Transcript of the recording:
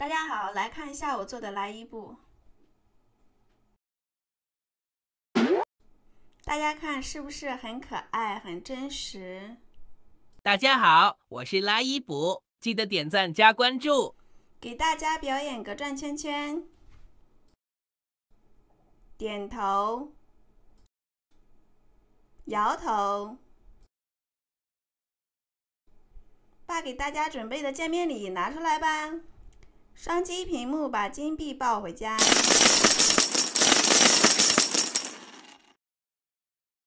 大家好，来看一下我做的来伊布。大家看是不是很可爱、很真实？大家好，我是拉伊布，记得点赞加关注。给大家表演个转圈圈，点头，摇头。把给大家准备的见面礼拿出来吧，双击屏幕把金币抱回家。